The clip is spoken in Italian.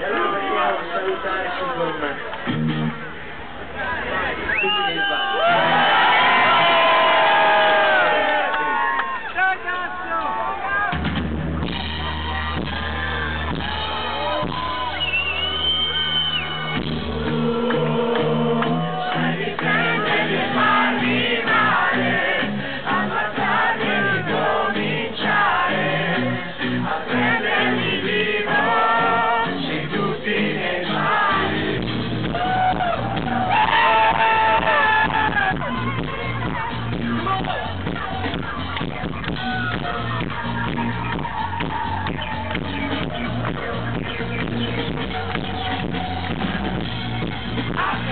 E allora veniamo a salutare su con me.